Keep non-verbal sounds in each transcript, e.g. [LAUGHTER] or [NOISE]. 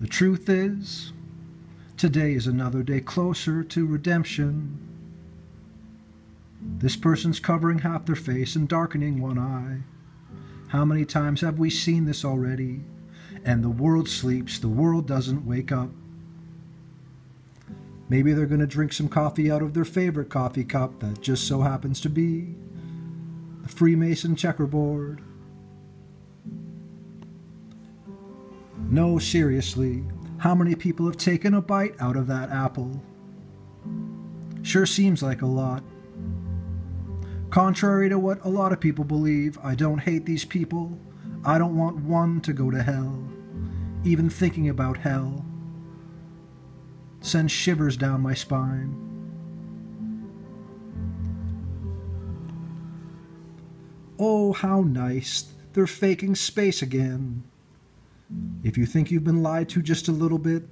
The truth is, today is another day closer to redemption. This person's covering half their face and darkening one eye. How many times have we seen this already? And the world sleeps, the world doesn't wake up. Maybe they're going to drink some coffee out of their favorite coffee cup that just so happens to be the Freemason checkerboard. No, seriously, how many people have taken a bite out of that apple? Sure seems like a lot. Contrary to what a lot of people believe, I don't hate these people. I don't want one to go to hell. Even thinking about hell sends shivers down my spine. Oh, how nice. They're faking space again. If you think you've been lied to just a little bit,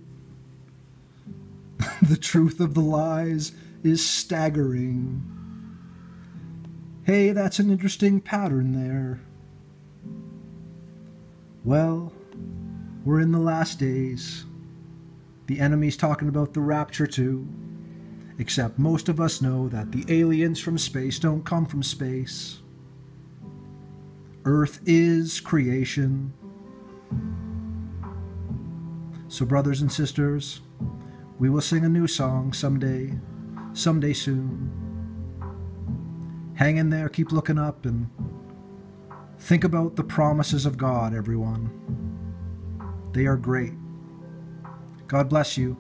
[LAUGHS] the truth of the lies is staggering. Hey, that's an interesting pattern there. Well, we're in the last days. The enemy's talking about the rapture too. Except most of us know that the aliens from space don't come from space. Earth is creation. So, brothers and sisters, we will sing a new song someday, someday soon. Hang in there, keep looking up, and think about the promises of God, everyone. They are great. God bless you.